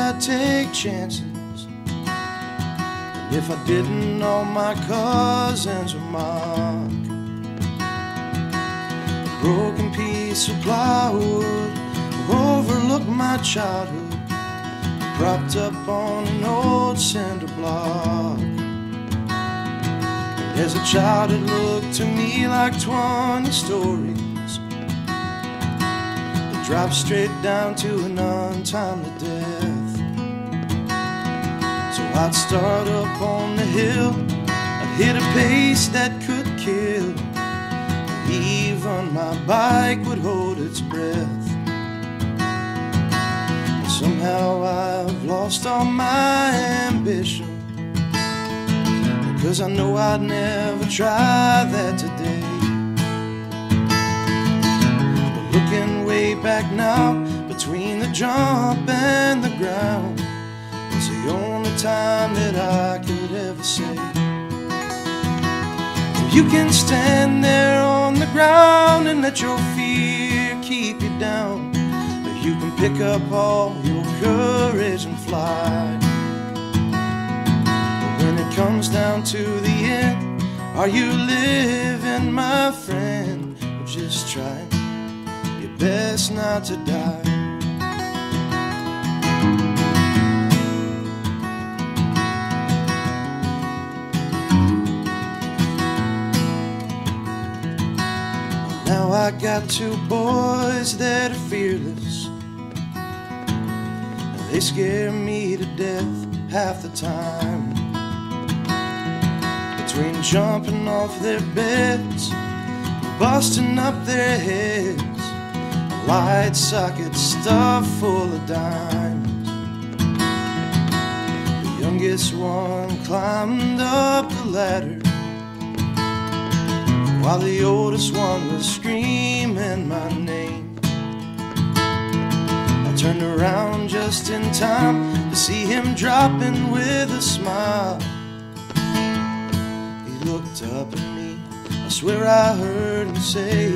I'd take chances. And if I didn't, all my cousins would mock. A broken piece of plywood overlooked my childhood, propped up on an old cinder block. As a child, it looked to me like 20 stories dropped straight down to an untimely death. So I'd start up on the hill, I'd hit a pace that could kill. Even my bike would hold its breath. And somehow I've lost all my ambition. Cause I know I'd never try that today. But looking way back now, between the jump and the ground, it's the only time that I could ever say. You can stand there on the ground and let your fear keep you down. But you can pick up all your courage and fly But when it comes down to the end, are you living, my friend? Or just trying your best not to die? I got two boys that are fearless. They scare me to death half the time between jumping off their beds, busting up their heads, light socket stuffed full of dimes. The youngest one climbed up the ladder, while the oldest one was screaming my name. I turned around just in time to see him dropping with a smile He looked up at me. I swear I heard him say,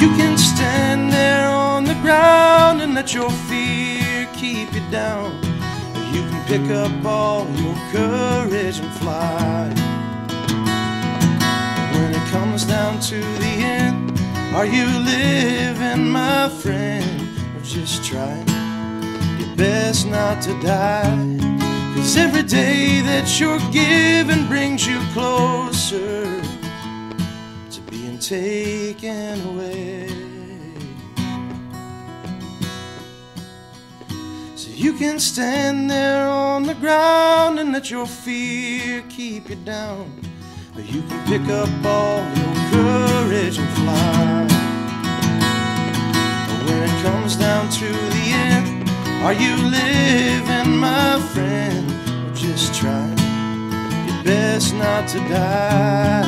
You can stand there on the ground and let your fear keep you down. You can pick up all your courage and fly. When it comes down to the end, are you living, my friend, or just trying your best not to die? Cause every day that you're given brings you closer to being taken away. So you can stand there on the ground and let your fear keep you down. But you can pick up all your courage and fly. Are you living, my friend? Or just try your best not to die.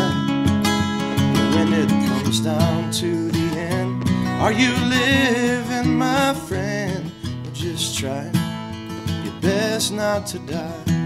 When it comes down to the end, are you living, my friend? Or just try your best not to die.